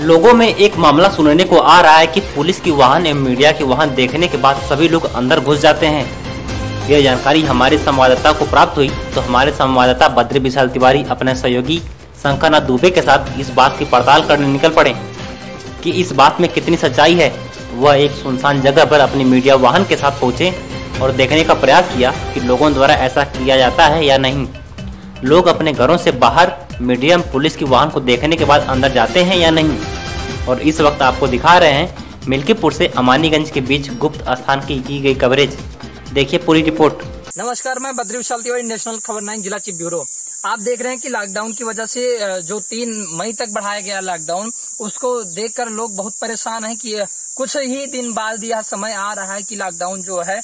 लोगों में एक मामला सुनने को आ रहा है कि पुलिस की वाहन एवं मीडिया के वाहन देखने के बाद सभी लोग अंदर घुस जाते हैं। यह जानकारी हमारे संवाददाता को प्राप्त हुई तो हमारे संवाददाता बद्री विशाल तिवारी अपने सहयोगी शंकरनाथ दुबे के साथ इस बात की पड़ताल करने निकल पड़े कि इस बात में कितनी सच्चाई है। वह एक सुनसान जगह पर अपनी मीडिया वाहन के साथ पहुँचे और देखने का प्रयास किया कि लोगों द्वारा ऐसा किया जाता है या नहीं। लोग अपने घरों से बाहर मीडियम पुलिस की वाहन को देखने के बाद अंदर जाते हैं या नहीं। और इस वक्त आपको दिखा रहे हैं मिल्कीपुर से अमानीगंज के बीच गुप्त स्थान की की गई कवरेज। देखिए पूरी रिपोर्ट। नमस्कार, मैं बद्री विशाल तिवारी नेशनल खबर नाइन जिला चीफ ब्यूरो। आप देख रहे हैं कि लॉकडाउन की वजह से जो तीन मई तक बढ़ाया गया लॉकडाउन उसको देखकर लोग बहुत परेशान हैं कि कुछ ही दिन बाद यह समय आ रहा है कि लॉकडाउन जो है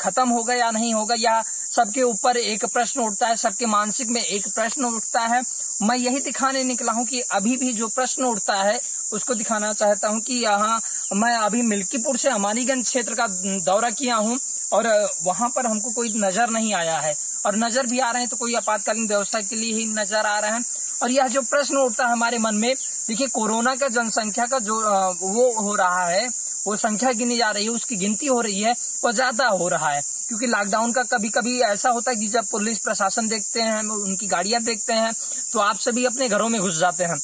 खत्म होगा या नहीं होगा, या सबके ऊपर एक प्रश्न उठता है, सबके मानसिक में एक प्रश्न उठता है। मैं यही दिखाने निकला हूँ कि अभी भी जो प्रश्न उठता है उसको दिखाना चाहता हूँ कि यहाँ मैं अभी मिल्कीपुर से अमानीगंज क्षेत्र का दौरा किया हूँ और वहाँ पर हमको कोई नज़र नहीं आया है। और नज़र भी आ रहे हैं तो कोई आपातकालीन व्यवस्था के लिए ही नज़र आ रहे हैं। और यह जो प्रश्न उठता है हमारे मन में, देखिए, कोरोना का जनसंख्या का जो वो हो रहा है, वो संख्या गिनी जा रही है, उसकी गिनती हो रही है, वो ज़्यादा हो रहा है। क्योंकि लॉकडाउन का कभी कभी ऐसा होता है कि जब पुलिस प्रशासन देखते हैं, उनकी गाड़ियाँ देखते हैं तो आप सभी अपने घरों में घुस जाते हैं।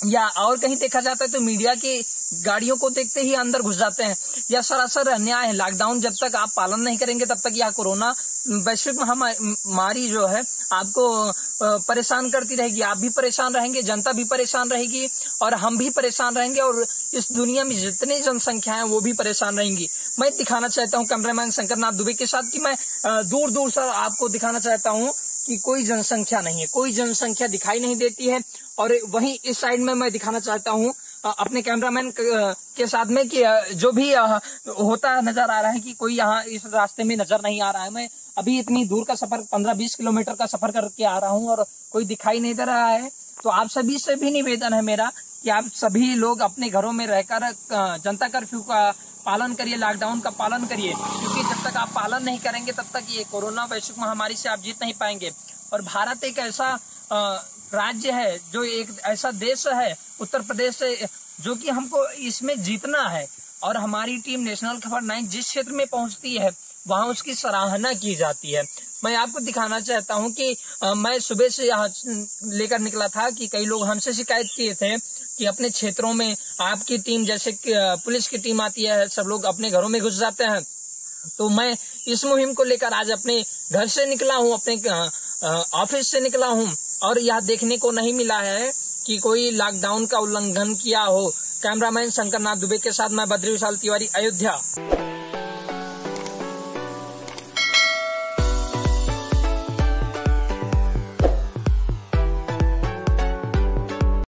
या और कहीं देखा जाता है तो मीडिया की गाड़ियों को देखते ही अंदर घुस जाते हैं। यह सरासर अन्याय है। लॉकडाउन जब तक आप पालन नहीं करेंगे, तब तक यह कोरोना वैश्विक महामारी जो है, आपको परेशान करती रहेगी। आप भी परेशान रहेंगे, जनता भी परेशान रहेगी और हम भी परेशान रहेंगे और इस दुनिया में जितनी जनसंख्या है, वो भी परेशान रहेंगी। मैं दिखाना चाहता हूँ कैमरामैन शंकरनाथ दुबे के साथ कि मैं दूर दूर से आपको दिखाना चाहता हूँ कि कोई जनसंख्या नहीं है। कोई जनसंख्या दिखाई नहीं देती है। और वहीं इस साइड में मैं दिखाना चाहता हूँ अपने कैमरामैन के साथ में कि जो भी होता नज़र आ रहा है कि कोई यहाँ इस रास्ते में नज़र नहीं आ रहा है। मैं अभी इतनी दूर का सफ़र, पंद्रह बीस किलोमीटर का सफ़र करके आ रहा हूँ और कोई दिखाई नहीं दे रहा है। तो आप सभी से भी निवेदन है मेरा कि आप सभी लोग अपने घरों में रहकर जनता कर्फ्यू का पालन करिए लॉकडाउन का पालन करिए, क्योंकि जब तक आप पालन नहीं करेंगे तब तक ये कोरोना वैश्विक महामारी से आप जीत नहीं पाएँगे। और भारत एक ऐसा राज्य है जो एक ऐसा देश है उत्तर प्रदेश जो कि हमको इसमें जीतना है। और हमारी टीम नेशनल खबर नाइन जिस क्षेत्र में पहुँचती है वहाँ उसकी सराहना की जाती है। मैं आपको दिखाना चाहता हूँ कि आ, मैं सुबह से यहाँ लेकर निकला था कि कई लोग हमसे शिकायत किए थे कि अपने क्षेत्रों में आपकी टीम जैसे पुलिस की टीम आती है सब लोग अपने घरों में घुस जाते हैं। तो मैं इस मुहिम को लेकर आज अपने घर से निकला हूँ अपने ऑफ़िस से निकला हूँ और यह देखने को नहीं मिला है कि कोई लॉकडाउन का उल्लंघन किया हो। कैमरामैन शंकर दुबे के साथ मैं बद्री विशाल तिवारी, अयोध्या।